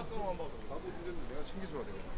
잠깐만 봐. 나도 문제인데 내가 챙겨줘야 돼. 이거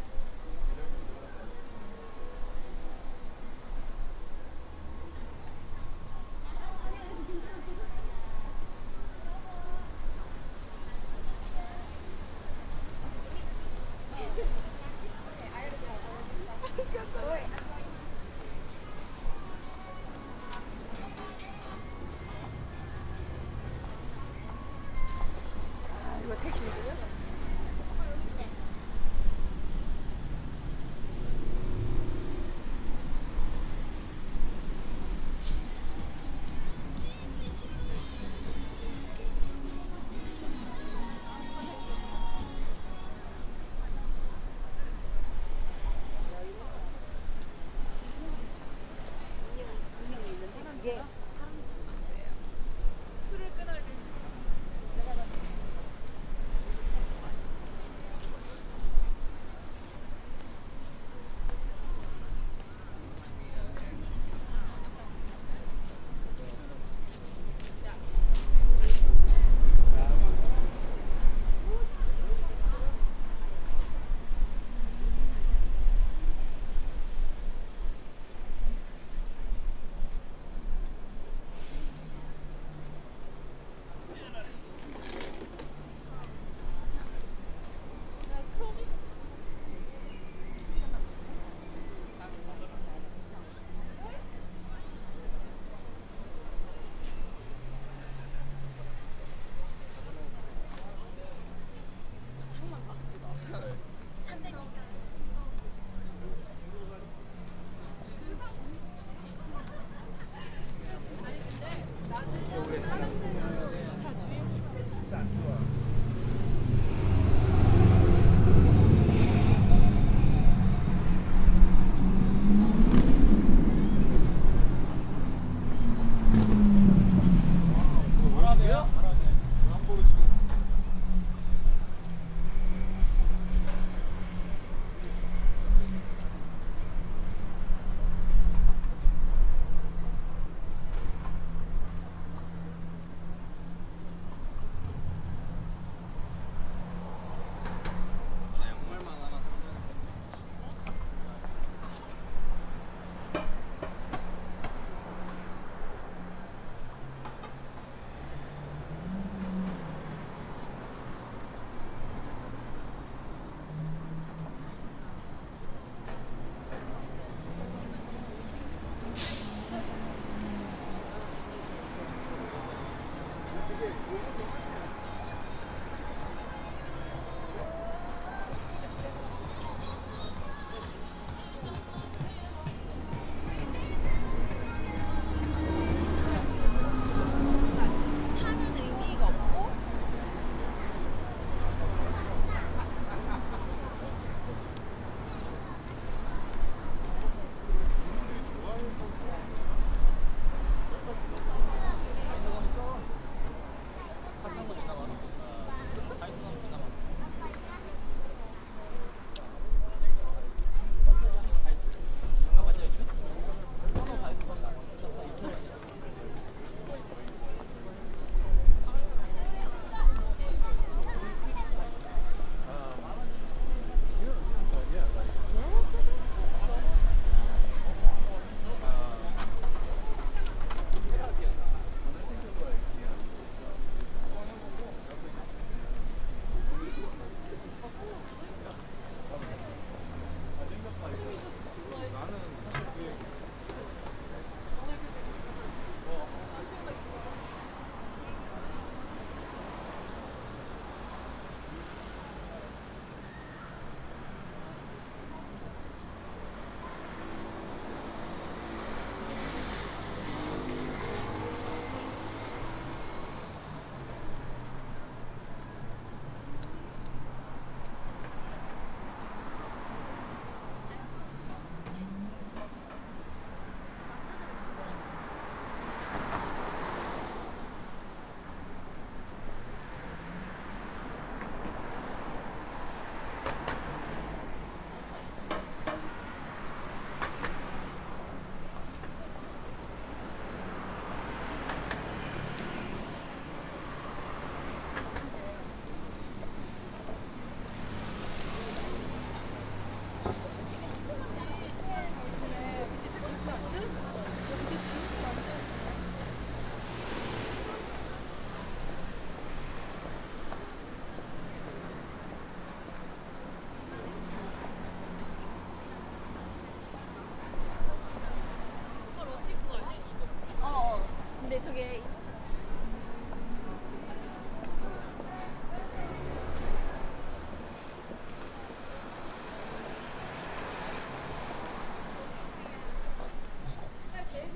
저게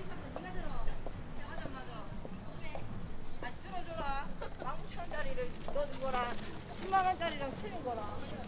건 네가 들어. 맞아 맞아. 아 들어줘라. 19,000원짜리를 넣어준 거랑 10만 원짜리랑 틀린 거랑.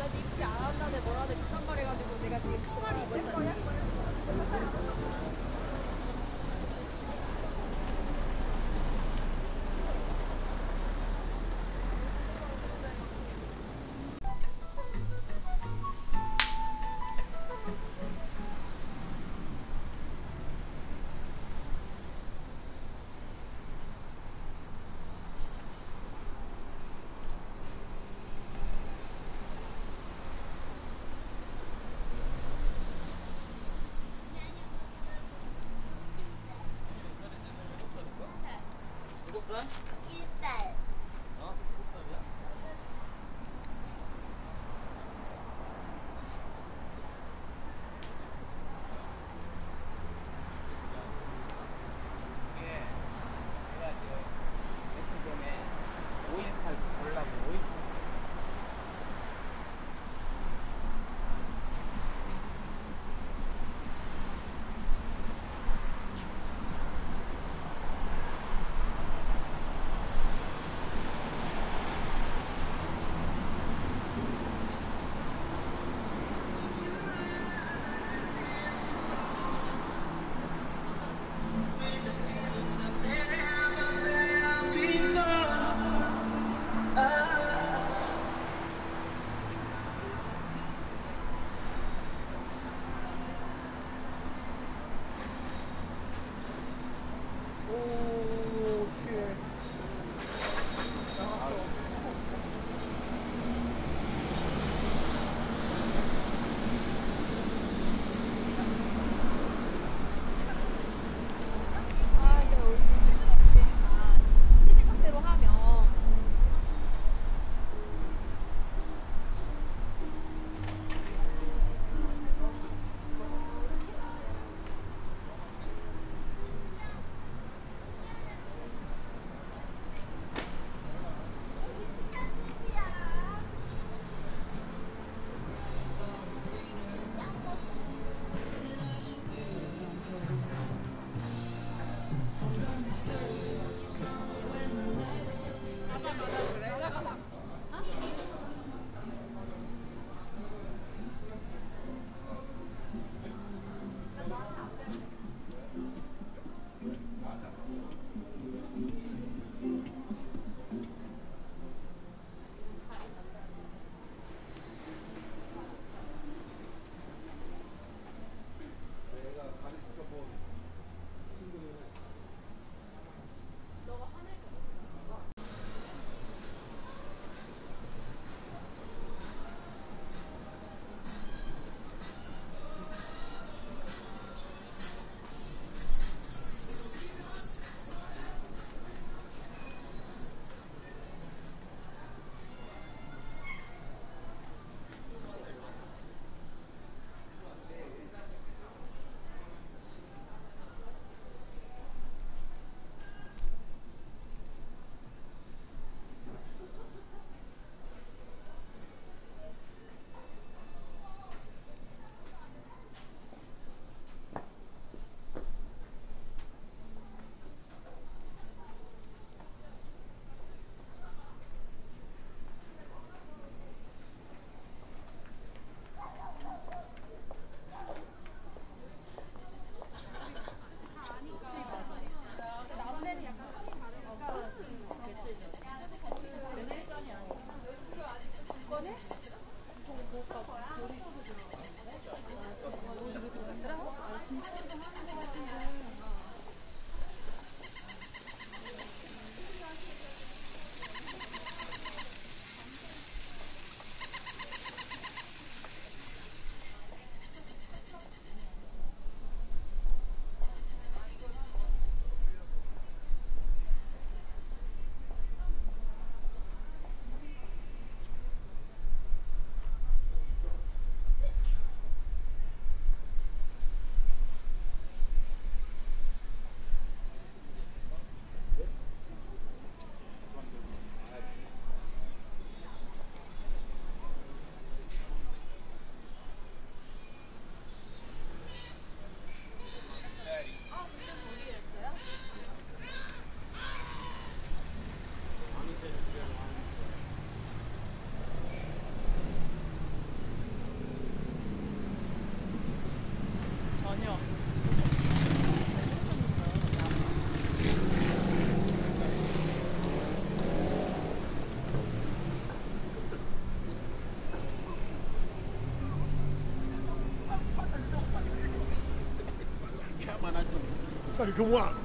여자도 입지 안 한다네 뭐라네 그딴 말 해가지고 내가 지금 치마를 입었잖아 Plaza. 빨리